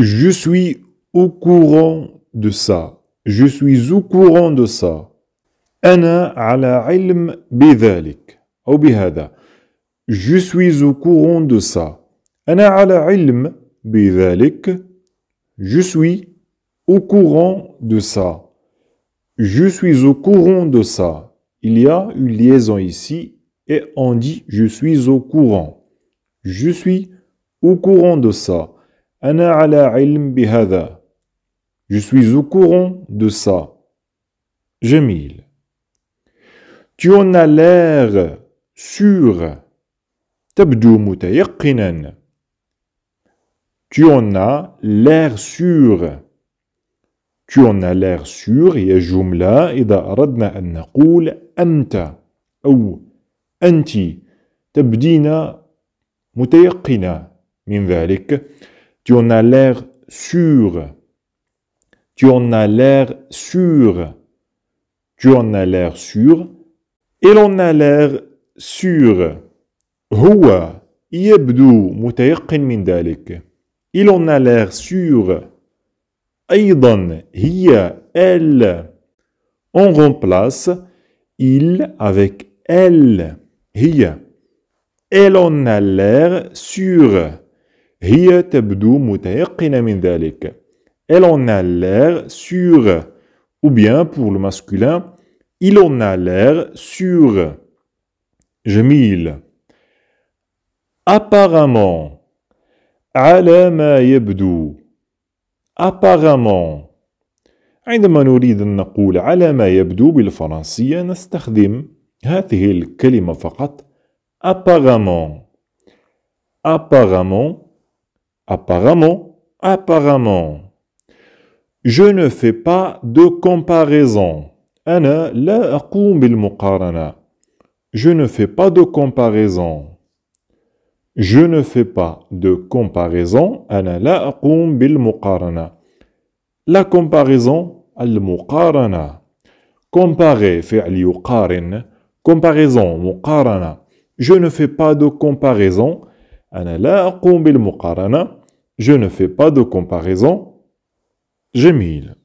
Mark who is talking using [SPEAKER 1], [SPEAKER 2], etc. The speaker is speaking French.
[SPEAKER 1] Je suis au courant de ça. Je suis au courant de ça. أنا على علم بذلك أو بهذا. Je suis au courant de ça. أنا على علم بذلك. Je suis au courant de ça. Je suis au courant de ça. Il y a une liaison ici et on dit je suis au courant. Je suis au courant de ça. أنا على علم بهذا. Je suis au courant de ça. جميل. Tu en as l'air sûr. تبدو متيقنا. Tu en as l'air sûr. Tu en as l'air sûr هي جملة إذا أردنا أن نقول أنت أو أنت تبدين متيقنة من ذلك Tu en as l'air sûr. Tu en as l'air sûr. Tu en as l'air sûr. Il en a l'air sûr. هو يبدو متيقن من ذلك. Il en a l'air sûr. أيضا هي elle. On remplace il avec elle. هي. Elle en a l'air sûr. هي تبدو متيقنة من ذلك. Elle en a l'air sûr. Ou bien pour le masculin, il en a l'air sûr. جميل. Apparemment. على ما يبدو. Apparemment. عندما نريد أن نقول على ما يبدو بالفرنسية نستخدم هذه الكلمة فقط apparemment. Apparemment. Apparemment. Apparemment. Je ne fais pas de comparaison. أنا لا أقوم بالمقارنة. Je ne fais pas de comparaison. Je ne fais pas de comparaison. أنا لا أقوم بالمقارنة. La comparaison المقارنة. Comparer فعل يقارن. Comparaison مقارنة. Je ne fais pas de comparaison. Je ne fais pas de comparaison. J'ai mille.